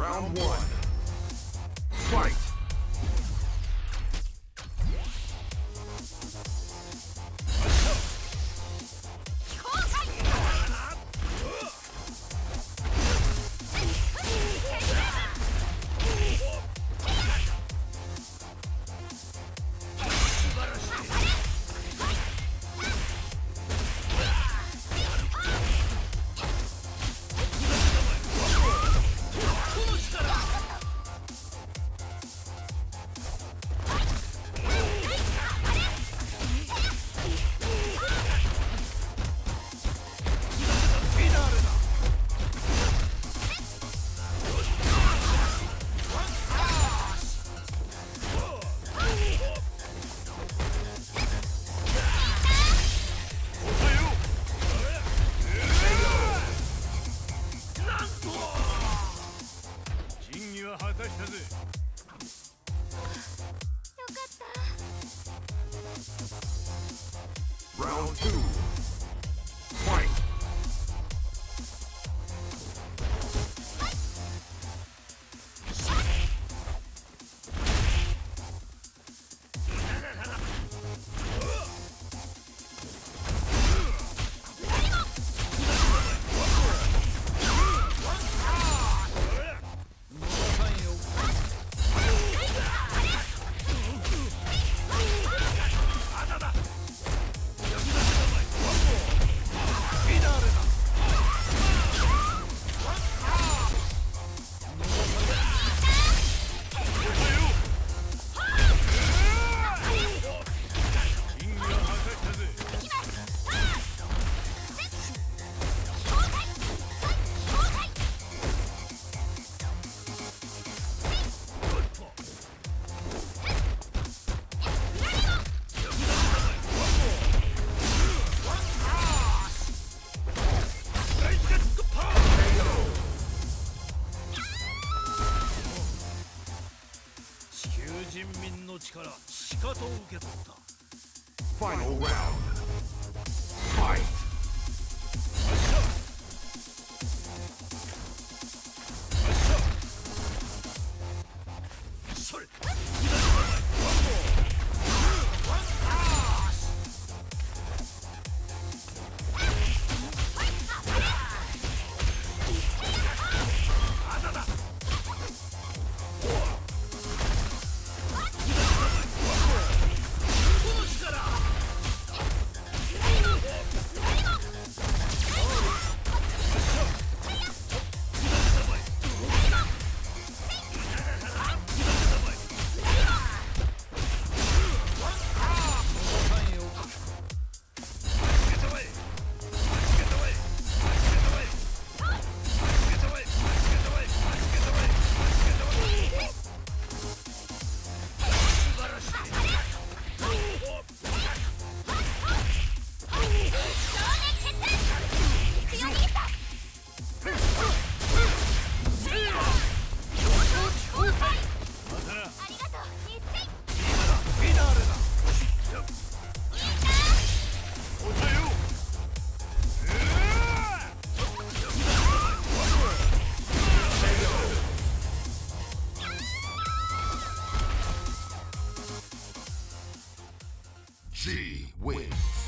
Round one. Fight! よかった Round 2人民の力しかと受け取った Final round. Fight. G wins.